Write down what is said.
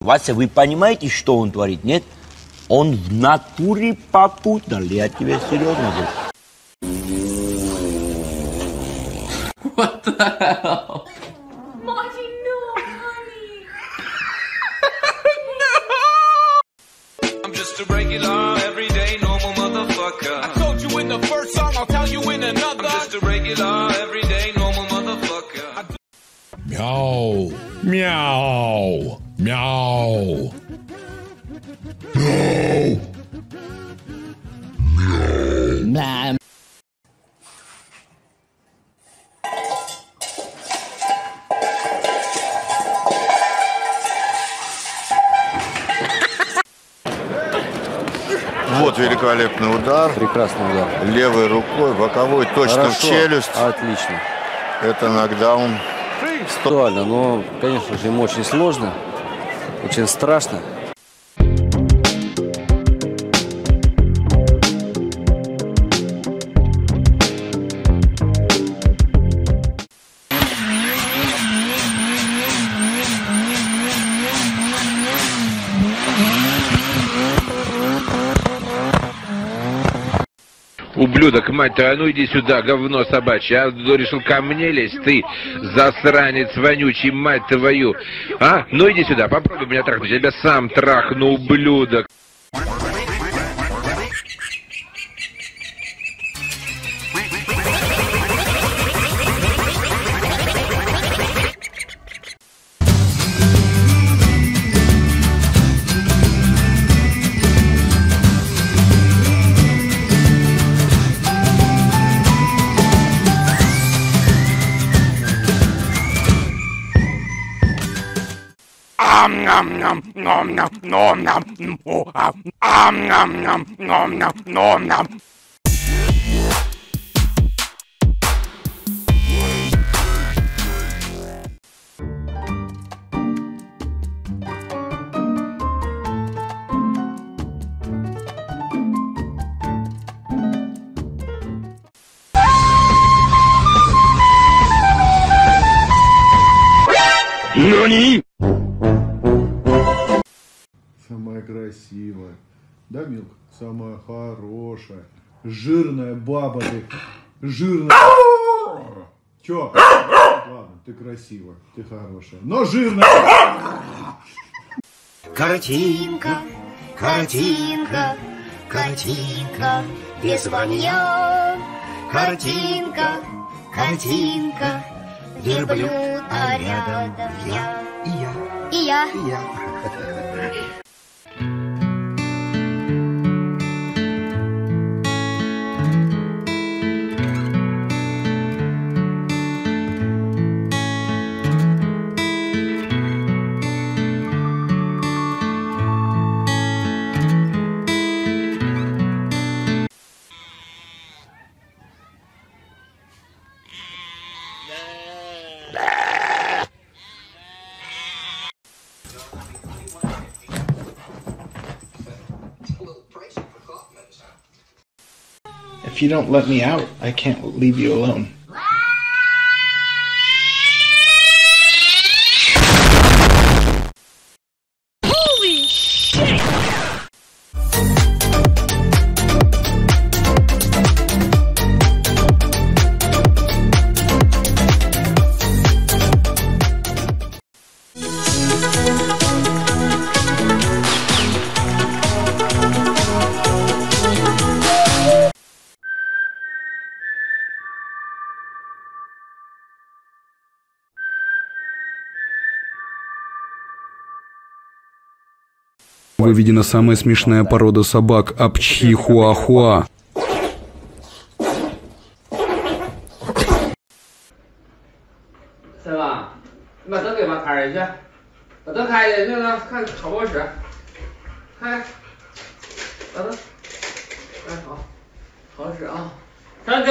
Вася, вы понимаете, что он творит, нет? Он в натуре попутал, я тебе серьезно говорю. What the hell? Marty, no, honey. I'm just a regular, everyday, normal motherfucker. I told you in the first song, I'll Мяу. Мяу. Мяу. Мяу. Вот великолепный удар. Прекрасный удар. Левой рукой, боковой, точно в Хорошо. челюсть. Отлично. Это нокдаун. Актуально, но, конечно же, ему очень сложно, очень страшно. Ублюдок, мать твою, а ну иди сюда, говно собачье. А решил ко мне лезть, ты засранец вонючий, мать твою. А? Ну иди сюда, попробуй меня трахнуть, я тебя сам трахну, ублюдок. Om nom nom nom nom nom nom. Om nom nom nom nom nom nom. NANI красивая. Да, Милка? Самая хорошая. Жирная баба ты. Жирная. Чё? Ладно, ты красивая, ты хорошая. Но жирная. Картинка, картинка, картинка, без вранья. Картинка, картинка, верблюд, а рядом я. И я. И я. И я. If you don't let me out, I can't leave you alone. Выведена самая смешная порода собак – апчхи-хуахуа. 三